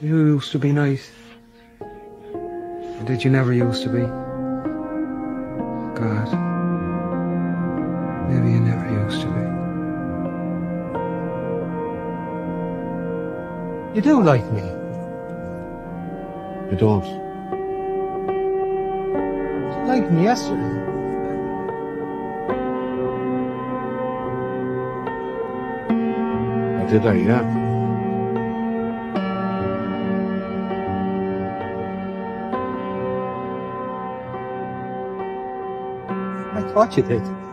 You used to be nice. Or did you never used to be? God. Maybe you never used to be. You do like me. You don't. You liked me yesterday. I did I, yeah. I thought you did.